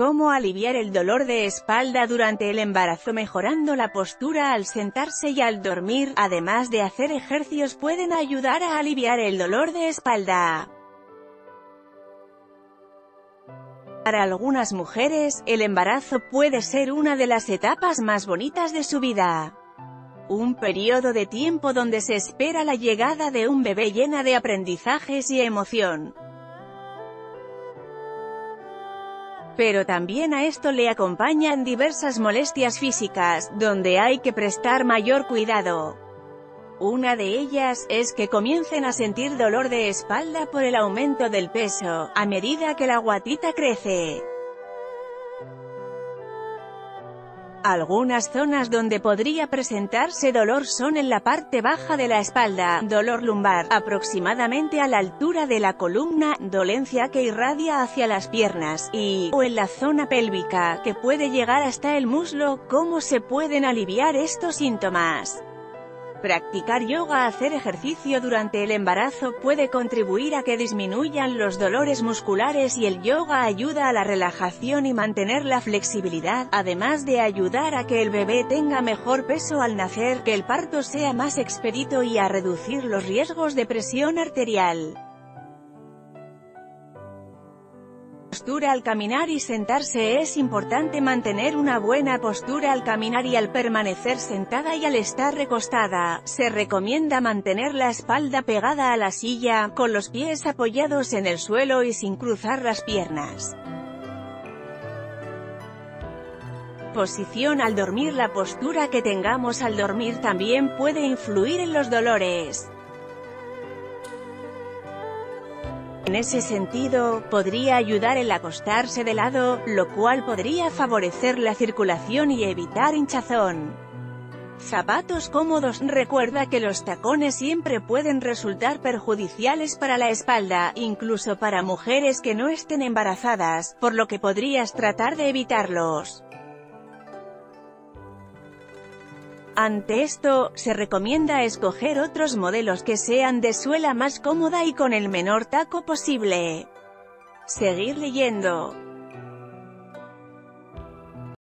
Cómo aliviar el dolor de espalda durante el embarazo mejorando la postura al sentarse y al dormir, además de hacer ejercicios pueden ayudar a aliviar el dolor de espalda. Para algunas mujeres, el embarazo puede ser una de las etapas más bonitas de su vida. Un periodo de tiempo donde se espera la llegada de un bebé llena de aprendizajes y emoción. Pero también a esto le acompañan diversas molestias físicas, donde hay que prestar mayor cuidado. Una de ellas, es que comiencen a sentir dolor de espalda por el aumento del peso, a medida que la guatita crece. Algunas zonas donde podría presentarse dolor son en la parte baja de la espalda, dolor lumbar, aproximadamente a la altura de la columna, dolencia que irradia hacia las piernas, y, o en la zona pélvica, que puede llegar hasta el muslo, ¿cómo se pueden aliviar estos síntomas? Practicar yoga hacer ejercicio durante el embarazo puede contribuir a que disminuyan los dolores musculares y el yoga ayuda a la relajación y mantener la flexibilidad, además de ayudar a que el bebé tenga mejor peso al nacer, que el parto sea más expedito y a reducir los riesgos de presión arterial. Postura al caminar y sentarse es importante mantener una buena postura al caminar y al permanecer sentada y al estar recostada, se recomienda mantener la espalda pegada a la silla, con los pies apoyados en el suelo y sin cruzar las piernas. Posición al dormir La postura que tengamos al dormir también puede influir en los dolores. En ese sentido, podría ayudar el acostarse de lado, lo cual podría favorecer la circulación y evitar hinchazón. Zapatos cómodos Recuerda que los tacones siempre pueden resultar perjudiciales para la espalda, incluso para mujeres que no estén embarazadas, por lo que podrías tratar de evitarlos. Ante esto, se recomienda escoger otros modelos que sean de suela más cómoda y con el menor taco posible. Seguir leyendo